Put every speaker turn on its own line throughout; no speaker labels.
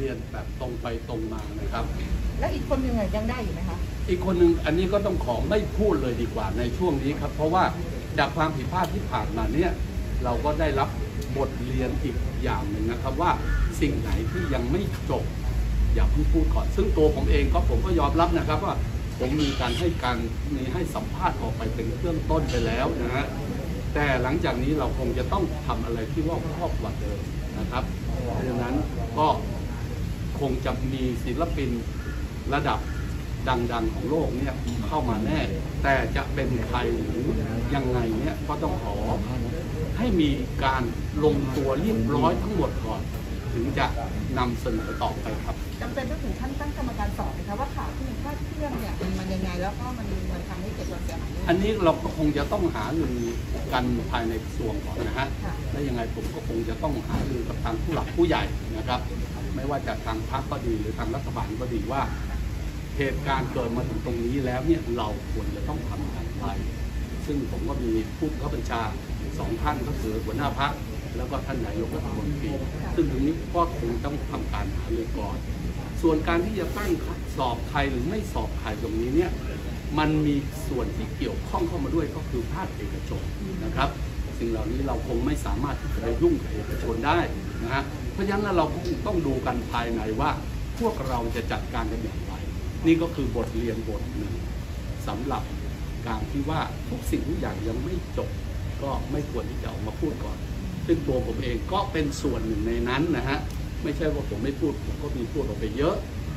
เรียนแบบตรงไปตรงมานะครับ
แล้วอีกคนหนึ่งอะยังได้อยู่ไหมคะ
อีกคนหนึ่งอันนี้ก็ต้องขอไม่พูดเลยดีกว่าในช่วงนี้ครับ เพราะว่าจากความผิดพลาดที่ผ่านมาเนี่ยเราก็ได้รับบทเรียนอีกอย่างหนึ่งนะครับ ว่าสิ่งไหนที่ยังไม่จบ อย่าเพิ่งพูดก่อน ซึ่งตัวผมเองก็ผมก็ยอมรับนะครับว่าผมมีการให้การมีให้สัมภาษณ์ออกไปเป็นเบื้องต้นไปแล้วนะฮะแต่หลังจากนี้เราคงจะต้องทำอะไรที่ว่าครอบกว่าเดิมนะครับเพราะฉะนั้นก็ คงจะมีศิลปินระดับดัง ๆ ของโลกเนี่ยเข้ามาแน่ แต่จะเป็นใครหรือยังไงเนี่ยก็ต้องขอให้มีการลงตัวเรียบร้อยทั้งหมดก่อน ถึงจะนำเสนอต่อไปครับ
จำเป็นต้องถึงขั้นตั้งกรรมการสอบไหมคะว่าข่าวที่มันคลาดเคลื่อน แล้วก็มันมันทำให้เกิดความเสียหาย
อันนี้เราก็คงจะต้องหารือกันภายในกระทรวงก่อนนะฮะ
ค่ะ
และยังไงผมก็คงจะต้องหารือกับทางผู้หลักผู้ใหญ่นะครับ ไม่ว่าจากทางพรรคก็ดีหรือทางรัฐบาลก็ดีว่า เหตุการณ์เกิดมาถึงตรงนี้แล้วเนี่ยเราควรจะต้องทำอย่างไร ซึ่งผมก็มีผู้บังคับบัญชาสองท่านก็คือหัวหน้าพักแล้วก็ท่านนายกรัฐมนตรีซึ่งตรงนี้ก็คงต้องทำการหารือก่อน ส่วนการที่จะตั้งสอบใครหรือไม่สอบใครตรงนี้เนี่ยมันมีส่วนที่เกี่ยวข้องเข้ามาด้วยก็คือภาคเอกชนนะครับ สิ่งเหล่านี้เราคงไม่สามารถที่จะไปยุ่งกับเอกชนได้นะฮะเพราะฉะนั้นเราคงต้องดูกันภายในว่า พวกเราจะจัดการกันอย่างไร นี่ก็คือบทเรียนบทหนึ่งสำหรับการที่ว่าทุกสิ่งทุกอย่างยังไม่จบ ก็ไม่ควรที่จะออกมาพูดก่อน ซึ่งตัวผมเองก็เป็นส่วนหนึ่งในนั้นนะฮะ ไม่ใช่ว่าผมไม่พูดผมก็มีพูดออกไปเยอะ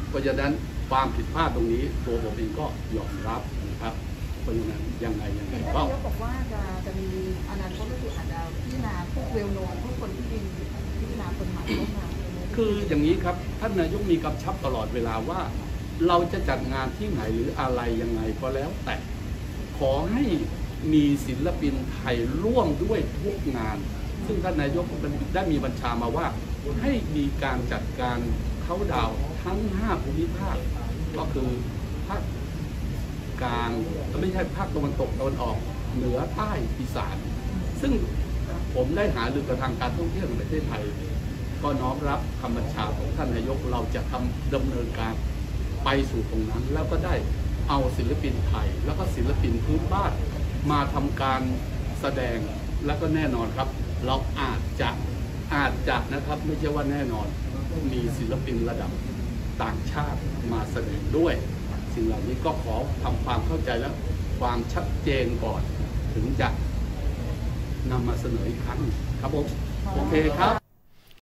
เพราะฉะนั้นความผิดพลาดตรงนี้ ตัวผมเองก็ยอมรับนะครับเพราะฉะนั้นยังไงยังไง
เห็น
ก็
ท่านนายกบอกว่าจะจะมีอนาคตก็คืออาจจะพิจารณาพวกเวลโนนพวกคนที่ดินพิจารณาคนใหม่เข้ามา
คืออย่างนี้ครับท่านนายกมีกำชับตลอดเวลาว่า เราจะจัดงานที่ไหนหรืออะไรยังไงก็แล้วแต่ขอให้มีศิลปินไทยร่วมด้วยทุกงาน ซึ่งท่านนายกได้มีบัญชามาว่า ให้มีการจัดการเขาดาวทั้ง 5 ภูมิภาค ก็คือภาคกลางไม่ใช่ภาคตะวันตกตะวันออกเหนือใต้อีสาน ซึ่งผมได้หารือกับทางการท่องเที่ยวแห่งประเทศไทย ก็น้อมรับคำบัญชาของท่านนายกเราจะทำดำเนินการไปสู่ตรงนั้น แล้วก็ได้เอาศิลปินไทย แล้วก็ศิลปินพื้นบ้านมาทำการแสดงแล้วก็แน่นอนครับ เราอาจจะ จะนะครับไม่ใช่ว่าแน่นอน มีศิลปินระดับต่างชาติมาแสดงด้วย สิ่งเหล่านี้ก็ขอทำความเข้าใจและความชัดเจนก่อน ถึงจะนำมาเสนออีกครั้งครับผมโอเคครับ